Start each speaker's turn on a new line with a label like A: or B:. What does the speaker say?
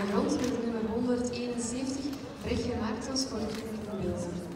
A: aan grond met nummer 171, recht gemaakt als voor de.